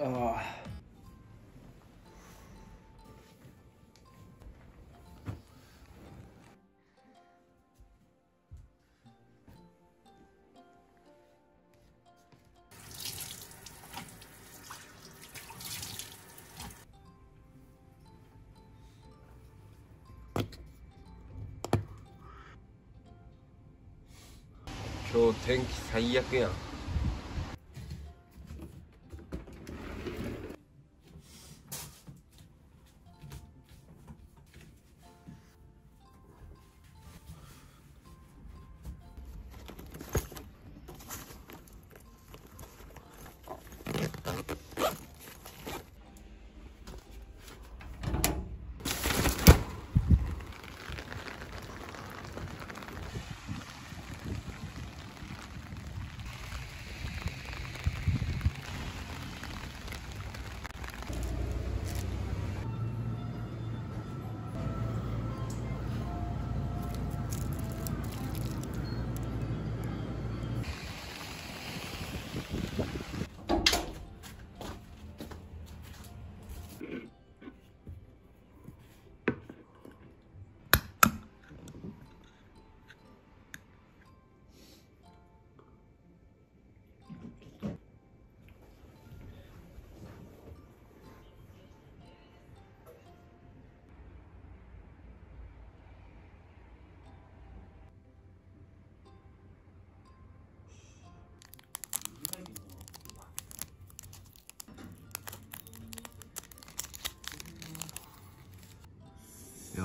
あ今日天気最悪やん。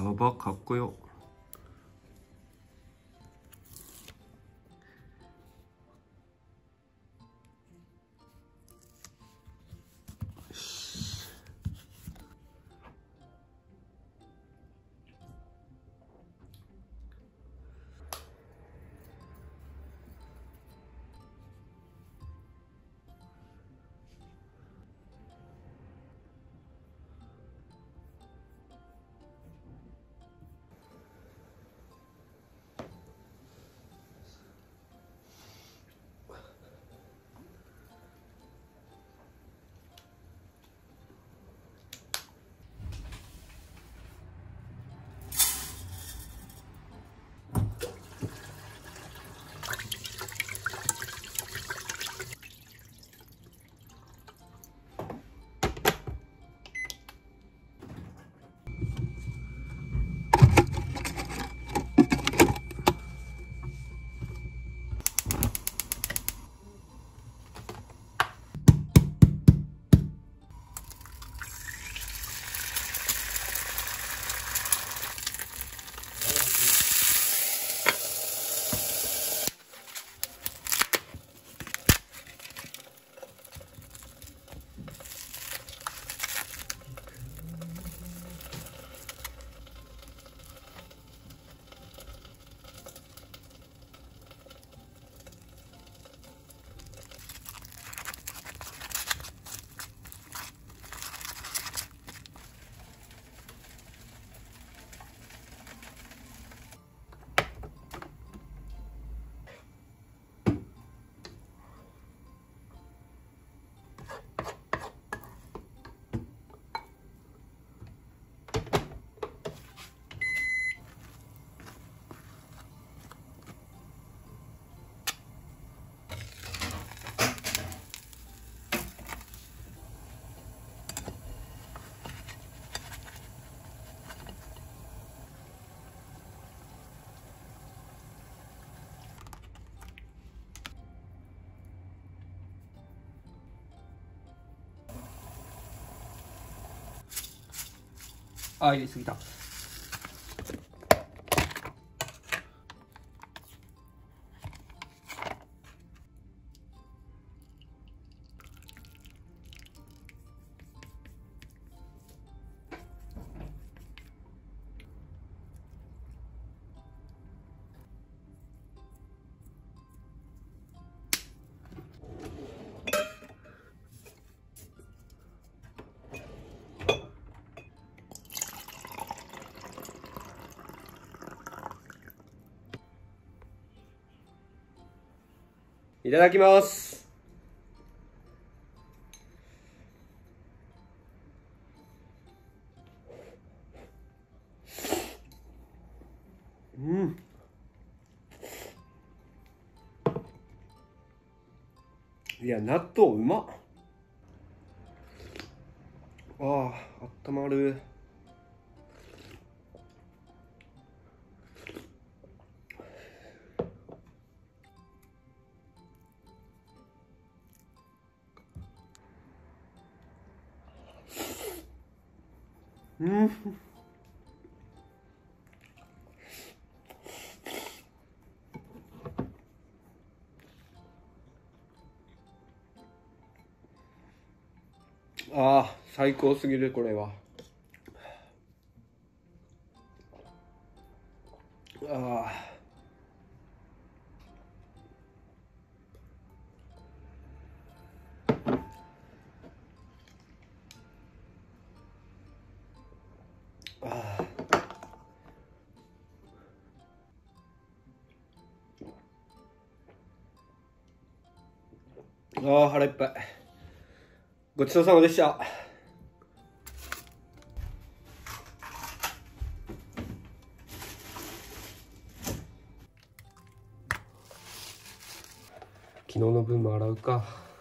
やばかっこよ。あ入れすぎた。ただきます。うん。いや、納豆うまっ。ああ、あったまる。うん。ああ最高すぎるこれは。ああ腹いっぱい。ごちそうさまでした。昨日の分も洗うか。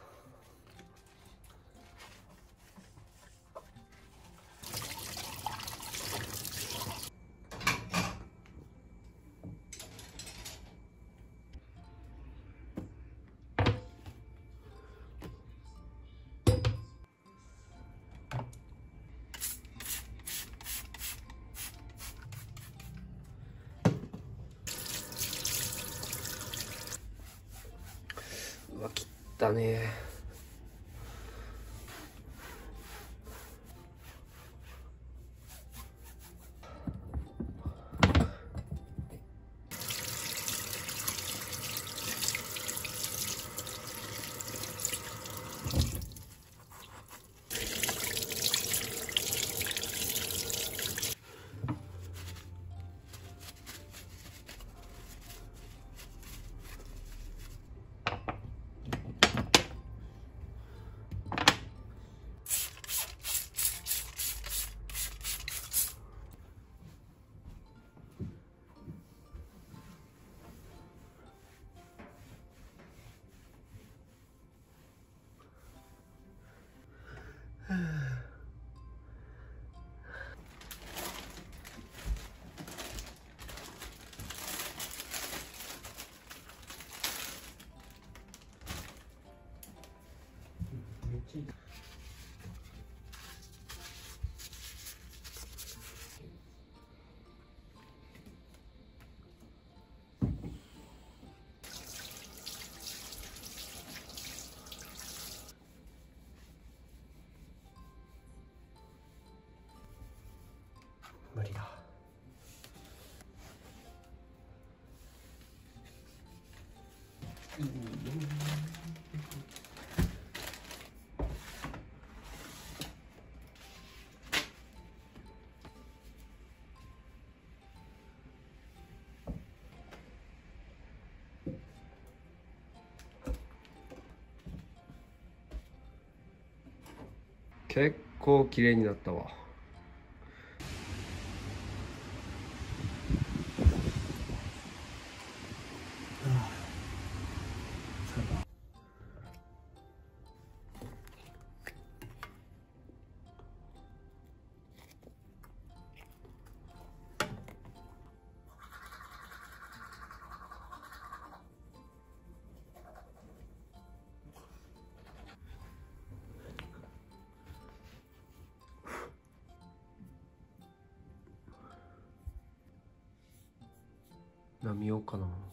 ったね。結構綺麗になったわ。何見ようかな。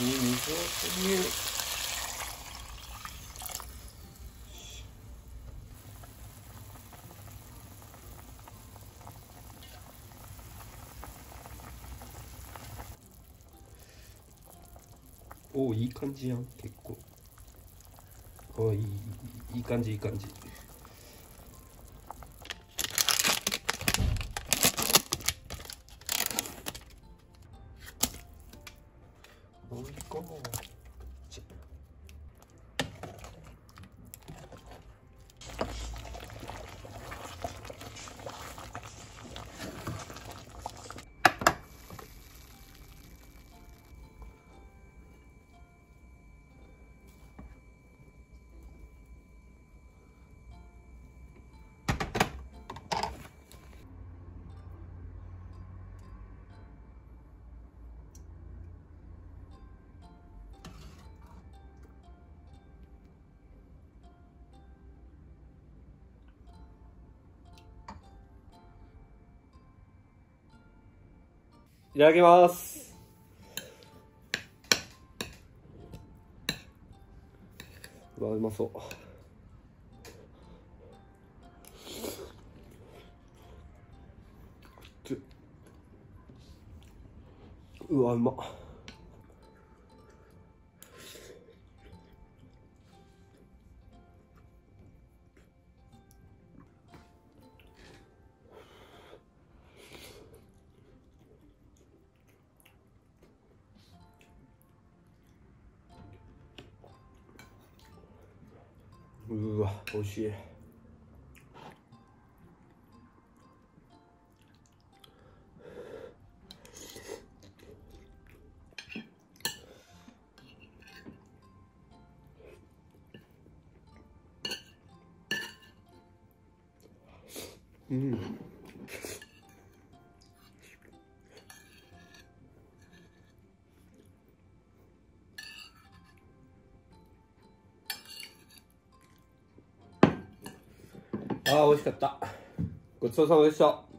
に水を注入おおいい感じやん結構おいいいい感じいいただきます。うわうまそう。うわうま。っうわああ美味しかった。ごちそうさまでした。